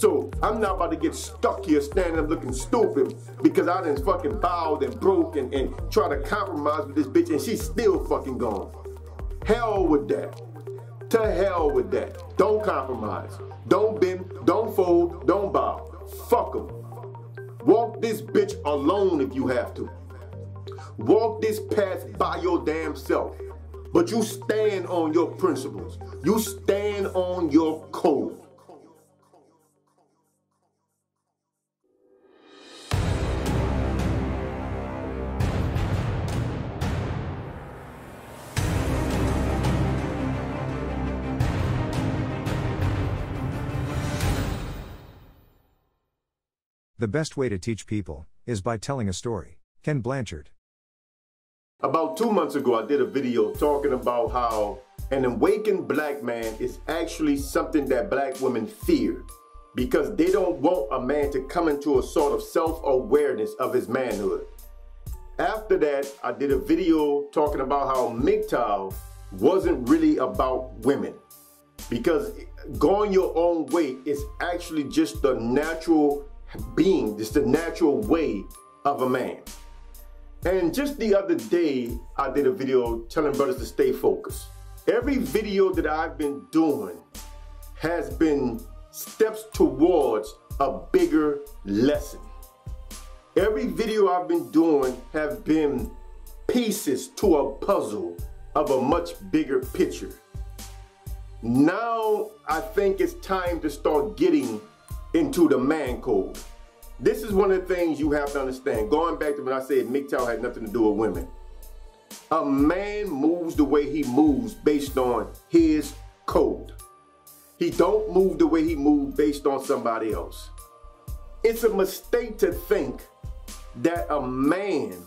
So I'm not about to get stuck here standing up looking stupid because I done fucking bowed and broke and, and try to compromise with this bitch and she's still fucking gone. Hell with that. To hell with that. Don't compromise. Don't bend, don't fold, don't bow. Fuck them. Walk this bitch alone if you have to. Walk this path by your damn self. But you stand on your principles. You stand on your best way to teach people is by telling a story. Ken Blanchard. About two months ago, I did a video talking about how an awakened black man is actually something that black women fear because they don't want a man to come into a sort of self-awareness of his manhood. After that, I did a video talking about how MGTOW wasn't really about women because going your own way is actually just the natural being, just the natural way of a man. And just the other day, I did a video telling brothers to stay focused. Every video that I've been doing has been steps towards a bigger lesson. Every video I've been doing have been pieces to a puzzle of a much bigger picture. Now I think it's time to start getting into the man code. This is one of the things you have to understand. Going back to when I said MGTOW had nothing to do with women. A man moves the way he moves based on his code. He don't move the way he moves based on somebody else. It's a mistake to think that a man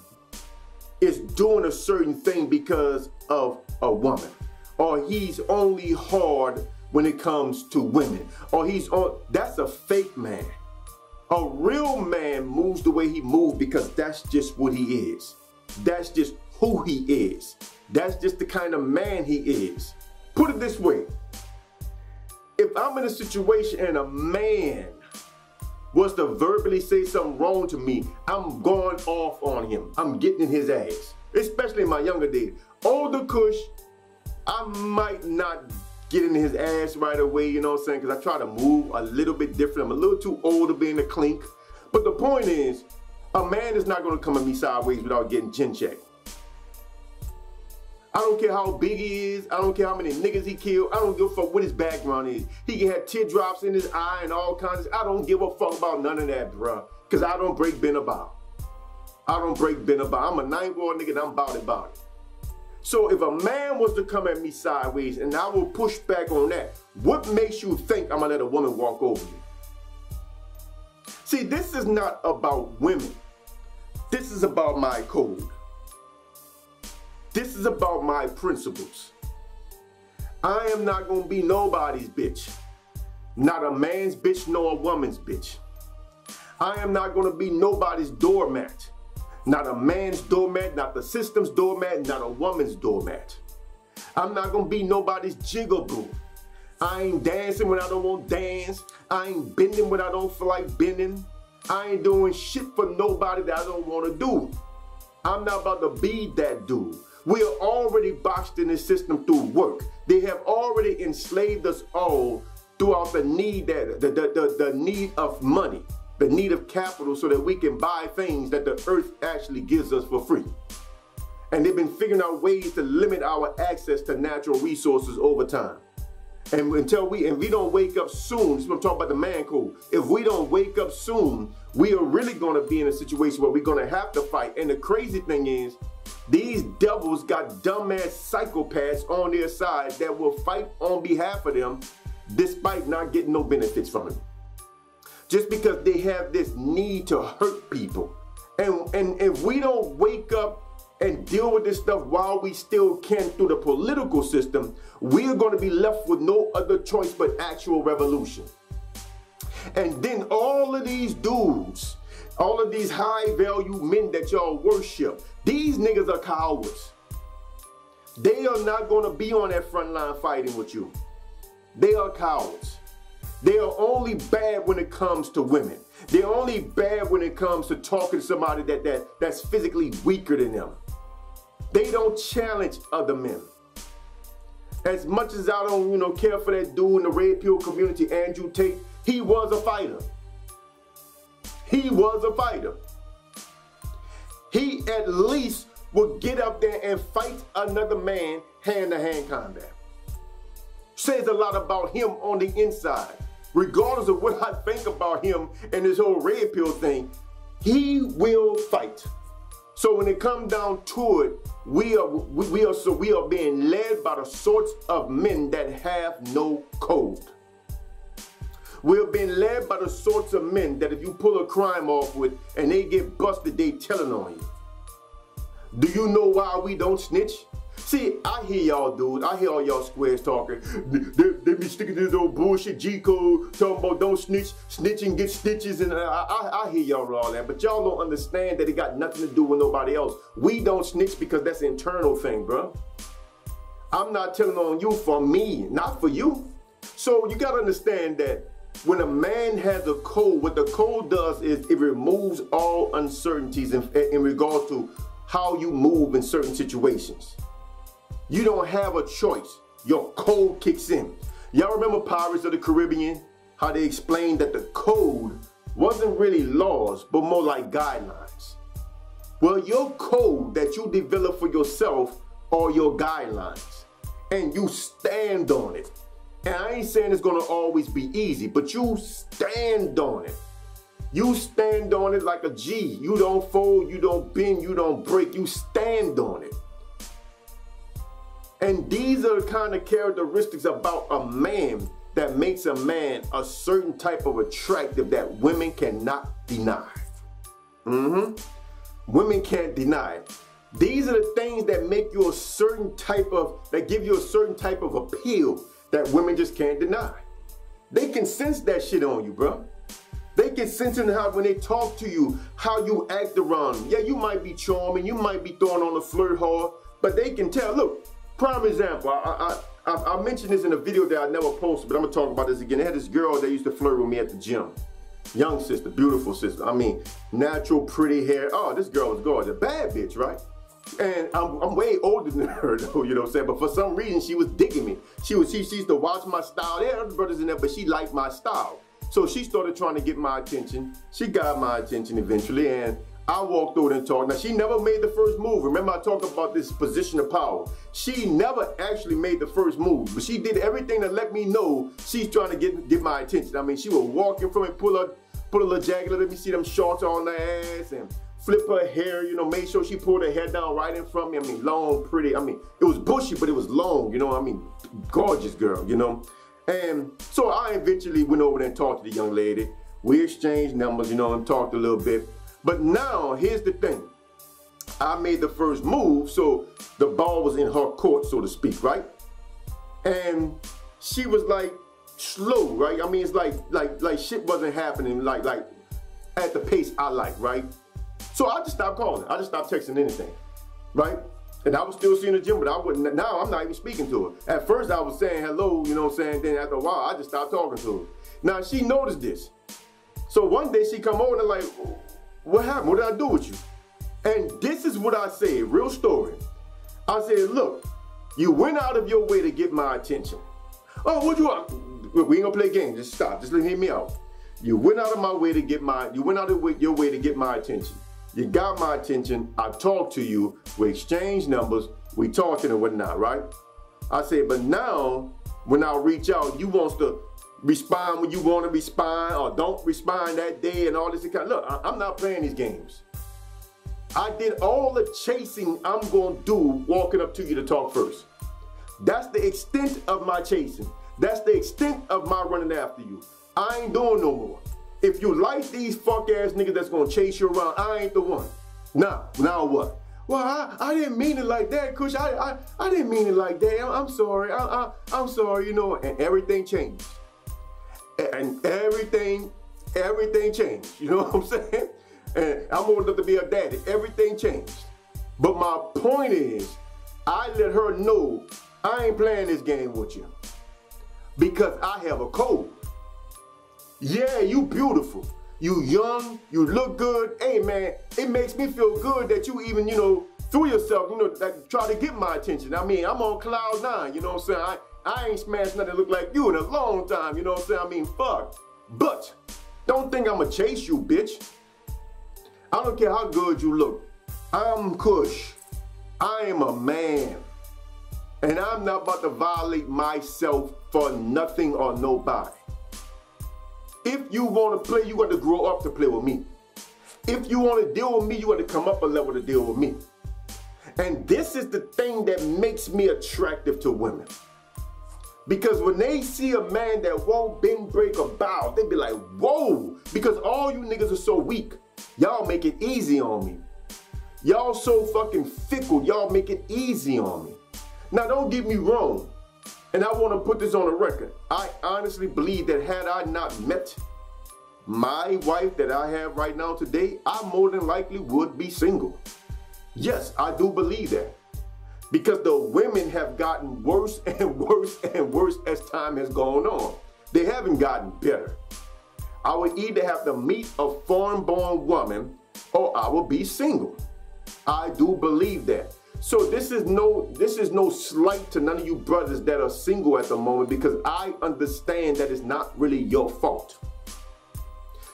is doing a certain thing because of a woman or he's only hard when it comes to women or he's on that's a fake man a real man moves the way he moves because that's just what he is. That's just who he is. That's just the kind of man he is. Put it this way. If I'm in a situation and a man was to verbally say something wrong to me, I'm going off on him. I'm getting in his ass. Especially in my younger days. Older Kush, I might not get in his ass right away, you know what I'm saying? Because I try to move a little bit different. I'm a little too old to be in the clink. But the point is, a man is not going to come at me sideways without getting chin checked. I don't care how big he is. I don't care how many niggas he killed. I don't give a fuck what his background is. He can have teardrops in his eye and all kinds of, I don't give a fuck about none of that, bruh. Because I don't break Ben about. I don't break Ben about. I'm a nine-ball nigga and I'm about it about it. So if a man was to come at me sideways and I will push back on that, what makes you think I'm gonna let a woman walk over me? See, this is not about women. This is about my code. This is about my principles. I am not gonna be nobody's bitch. Not a man's bitch, nor a woman's bitch. I am not gonna be nobody's doormat. Not a man's doormat, not the system's doormat, not a woman's doormat. I'm not gonna be nobody's jigaboo. I ain't dancing when I don't want to dance. I ain't bending when I don't feel like bending. I ain't doing shit for nobody that I don't wanna do. I'm not about to be that dude. We are already boxed in this system through work. They have already enslaved us all throughout the need that the, the, the, the need of money the need of capital so that we can buy things that the earth actually gives us for free. And they've been figuring out ways to limit our access to natural resources over time. And until we, and we don't wake up soon, this is what I'm talking about the man code. If we don't wake up soon, we are really gonna be in a situation where we're gonna have to fight. And the crazy thing is, these devils got dumbass psychopaths on their side that will fight on behalf of them despite not getting no benefits from it just because they have this need to hurt people. And, and if we don't wake up and deal with this stuff while we still can through the political system, we are going to be left with no other choice but actual revolution. And then all of these dudes, all of these high value men that y'all worship, these niggas are cowards. They are not going to be on that front line fighting with you. They are cowards. They are only bad when it comes to women. They're only bad when it comes to talking to somebody that, that that's physically weaker than them. They don't challenge other men. As much as I don't, you know, care for that dude in the red pill community, Andrew Tate, he was a fighter. He was a fighter. He at least would get up there and fight another man hand-to-hand combat. Says a lot about him on the inside. Regardless of what I think about him and this whole red pill thing, he will fight. So when it comes down to it, we are we are so we are being led by the sorts of men that have no code. We're being led by the sorts of men that if you pull a crime off with and they get busted, they telling on you. Do you know why we don't snitch? See, I hear y'all dudes, I hear all y'all squares talking. They, they be sticking to this old bullshit G code, talking about don't snitch, snitching get stitches, and I, I, I hear y'all all that. But y'all don't understand that it got nothing to do with nobody else. We don't snitch because that's an internal thing, bro. I'm not telling on you for me, not for you. So you gotta understand that when a man has a code, what the code does is it removes all uncertainties in, in regards to how you move in certain situations. You don't have a choice. Your code kicks in. Y'all remember Pirates of the Caribbean? How they explained that the code wasn't really laws, but more like guidelines. Well, your code that you develop for yourself are your guidelines. And you stand on it. And I ain't saying it's gonna always be easy, but you stand on it. You stand on it like a G. You don't fold, you don't bend, you don't break. You stand on it. And these are the kind of characteristics about a man that makes a man a certain type of attractive that women cannot deny. Mm-hmm. Women can't deny. These are the things that make you a certain type of, that give you a certain type of appeal that women just can't deny. They can sense that shit on you, bro. They can sense in how when they talk to you, how you act around them. Yeah, you might be charming, you might be throwing on the flirt hard, but they can tell. Look, prime example. I, I, I, I mentioned this in a video that I never posted, but I'm gonna talk about this again. I had this girl that used to flirt with me at the gym. Young sister, beautiful sister. I mean, natural, pretty hair. Oh, this girl was gorgeous. Bad bitch, right? And I'm, I'm way older than her, though, you know what I'm saying? But for some reason, she was digging me. She was she, she used to watch my style. There are other brothers in there, but she liked my style. So she started trying to get my attention. She got my attention eventually, and I walked over and talked. Now, she never made the first move. Remember, I talked about this position of power. She never actually made the first move, but she did everything to let me know she's trying to get, get my attention. I mean, she would walk in of me, pull her, put a little jacket, let me see them shorts on the ass, and flip her hair, you know, made sure she pulled her hair down right in front of me. I mean, long, pretty. I mean, it was bushy, but it was long, you know. I mean, gorgeous girl, you know. And so I eventually went over there and talked to the young lady. We exchanged numbers, you know, and talked a little bit. But now, here's the thing. I made the first move, so the ball was in her court, so to speak, right? And she was like slow, right? I mean, it's like like like shit wasn't happening like like at the pace I like, right? So I just stopped calling. I just stopped texting anything, right? And I was still seeing the gym, but I wouldn't. Now I'm not even speaking to her. At first I was saying hello, you know what I'm saying. Then after a while, I just stopped talking to her. Now she noticed this. So one day she come over and like, what happened? What did I do with you? And this is what I said, real story. I said, look, you went out of your way to get my attention. Oh, what you want? We ain't gonna play games. Just stop. Just let hear me out. You went out of my way to get my. You went out of your way to get my attention. You got my attention. I talked to you. We exchanged numbers. We talking and whatnot, right? I said, but now when I reach out, you wants to respond when you want to respond or don't respond that day and all this kind. Look, I'm not playing these games. I did all the chasing I'm going to do walking up to you to talk first. That's the extent of my chasing. That's the extent of my running after you. I ain't doing no more. If you like these fuck ass niggas that's gonna chase you around, I ain't the one. Now, now what? Well, I, I didn't mean it like that, Kush. I, I, I didn't mean it like that. I'm, I'm sorry. I, I, I'm sorry, you know, and everything changed. And everything, everything changed. You know what I'm saying? And I'm old enough to be a daddy. Everything changed. But my point is, I let her know I ain't playing this game with you. Because I have a code. Yeah, you beautiful. You young, you look good. Hey man, it makes me feel good that you even, you know, through yourself, you know, like try to get my attention. I mean, I'm on cloud nine, you know what I'm saying? I, I ain't smashed nothing look like you in a long time, you know what I'm saying? I mean, fuck. But don't think I'ma chase you, bitch. I don't care how good you look. I'm Kush. I am a man. And I'm not about to violate myself for nothing or nobody. If you want to play, you got to grow up to play with me. If you want to deal with me, you got to come up a level to deal with me. And this is the thing that makes me attractive to women. Because when they see a man that won't bend, break, or bow, they be like, whoa, because all you niggas are so weak. Y'all make it easy on me. Y'all so fucking fickle, y'all make it easy on me. Now don't get me wrong, and I want to put this on the record. I honestly believe that had I not met my wife that I have right now today, I more than likely would be single. Yes, I do believe that. Because the women have gotten worse and worse and worse as time has gone on. They haven't gotten better. I would either have to meet a foreign-born woman or I will be single. I do believe that. So this is no this is no slight to none of you brothers that are single at the moment because I understand that it's not really your fault.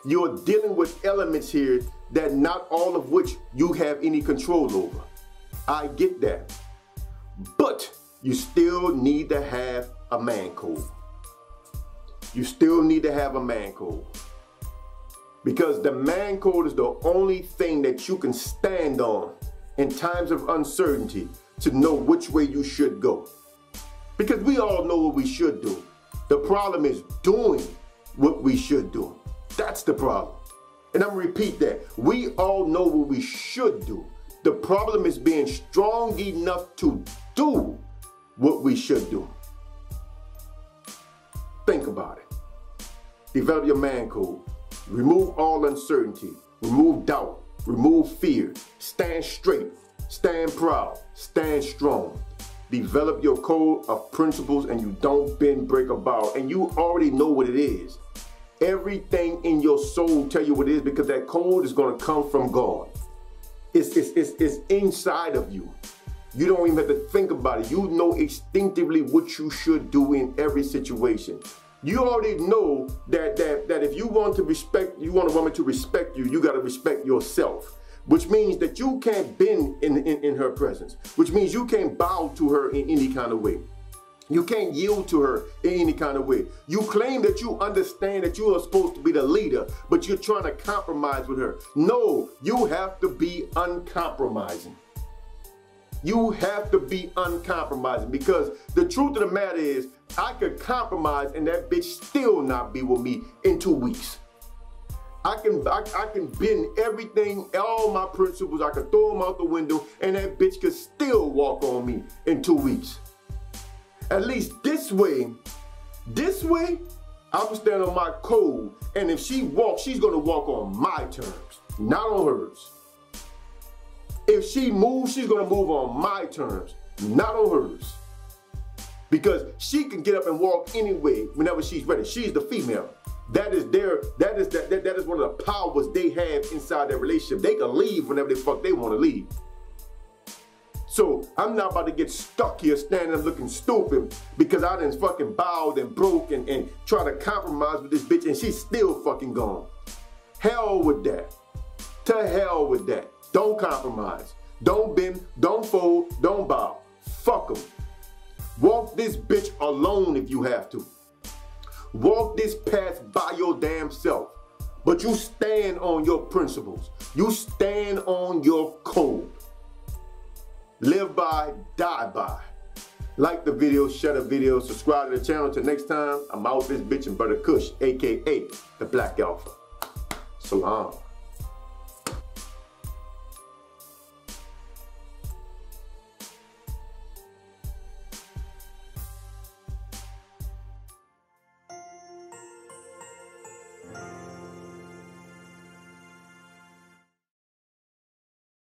You're dealing with elements here that not all of which you have any control over. I get that. But you still need to have a man code. You still need to have a man code. Because the man code is the only thing that you can stand on in times of uncertainty to know which way you should go. Because we all know what we should do. The problem is doing what we should do. That's the problem. And I'm gonna repeat that. We all know what we should do. The problem is being strong enough to do what we should do. Think about it. Develop your man code. Remove all uncertainty. Remove doubt. Remove fear. Stand straight. Stand proud. Stand strong. Develop your code of principles and you don't bend, break, or bow. And you already know what it is. Everything in your soul tell you what it is because that code is going to come from God. It's, it's, it's, it's inside of you. You don't even have to think about it. You know instinctively what you should do in every situation. You already know that, that, that if you want to respect, you want a woman to respect you, you got to respect yourself. Which means that you can't bend in, in, in her presence. Which means you can't bow to her in any kind of way. You can't yield to her in any kind of way. You claim that you understand that you are supposed to be the leader, but you're trying to compromise with her. No, you have to be uncompromising. You have to be uncompromising because the truth of the matter is, I could compromise and that bitch still not be with me in two weeks. I can I, I, can bend everything, all my principles, I can throw them out the window, and that bitch could still walk on me in two weeks. At least this way, this way, I'm stand on my code. And if she walks, she's gonna walk on my terms, not on hers. If she moves, she's gonna move on my terms, not on hers. Because she can get up and walk anyway whenever she's ready. She's the female. That is their, that is that, that, that is one of the powers they have inside their relationship. They can leave whenever they fuck they want to leave. So I'm not about to get stuck here standing up looking stupid because I done fucking bowed and broke and, and try to compromise with this bitch and she's still fucking gone. Hell with that. To hell with that. Don't compromise. Don't bend, don't fold, don't bow. Fuck them. Walk this bitch alone if you have to. Walk this path by your damn self. But you stand on your principles. You stand on your code live by, die by. Like the video, share the video, subscribe to the channel. Till next time, I'm out this bitch and Brother Kush, aka the Black Alpha. Salam.